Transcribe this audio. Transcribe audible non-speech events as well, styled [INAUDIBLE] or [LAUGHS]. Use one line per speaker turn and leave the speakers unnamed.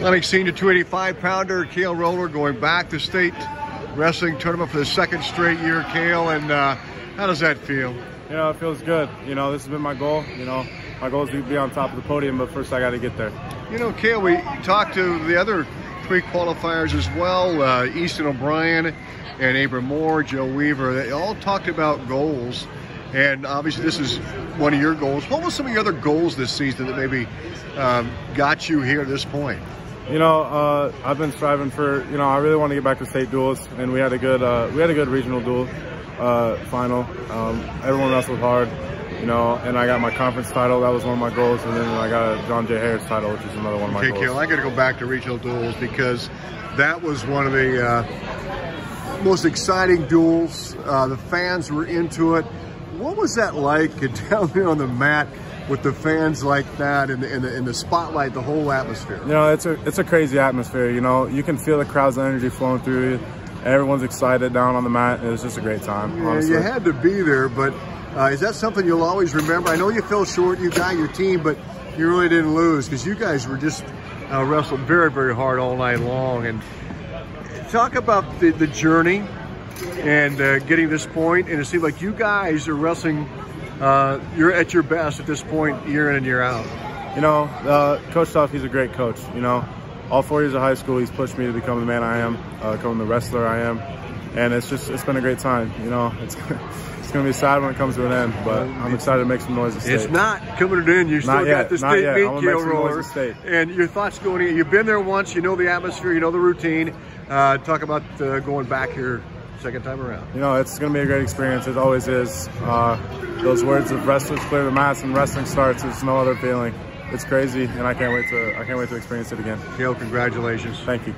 Lennox Senior 285 pounder, Cale Roller going back to state wrestling tournament for the second straight year, Cale. And uh, how does that feel?
You know, it feels good. You know, this has been my goal. You know, my goal is to be on top of the podium, but first I got to get there.
You know, Cale, we talked to the other three qualifiers as well uh, Easton O'Brien and Abram Moore, Joe Weaver. They all talked about goals. And obviously, this is one of your goals. What were some of your other goals this season that maybe um, got you here at this point?
You know, uh, I've been striving for. You know, I really want to get back to state duels, and we had a good uh, we had a good regional duel uh, final. Um, everyone wrestled hard, you know, and I got my conference title. That was one of my goals, and then I got a John J. Harris title, which is another one of my
okay,
goals.
Okay, I got to go back to regional duels because that was one of the uh, most exciting duels. Uh, the fans were into it. What was that like [LAUGHS] down there on the mat? With the fans like that and the, and, the, and the spotlight, the whole atmosphere.
You know, it's a it's a crazy atmosphere. You know, you can feel the crowd's energy flowing through you. Everyone's excited down on the mat. It was just a great time.
Yeah,
honestly.
you had to be there, but uh, is that something you'll always remember? I know you fell short, you got your team, but you really didn't lose because you guys were just uh, wrestled very, very hard all night long. And talk about the, the journey and uh, getting this point, and it seemed like you guys are wrestling uh, you're at your best at this point, year in and year out.
You know, uh, Coach Tuff, he's a great coach. You know, all four years of high school, he's pushed me to become the man I am, uh, become the wrestler I am, and it's just it's been a great time. You know, [LAUGHS] it's it's gonna be sad when it comes to an end, but I'm excited to make some noise.
It's not coming to an end. You still
not
got
yet,
the state meet, Cale Roller, and your thoughts going in. You've been there once. You know the atmosphere. You know the routine. Uh, talk about uh, going back here second time around.
You know, it's going to be a great experience. It always is. Uh, those words of wrestlers clear the mats and wrestling starts. There's no other feeling. It's crazy, and I can't wait to I can't wait to experience it again.
Cale, congratulations.
Thank you.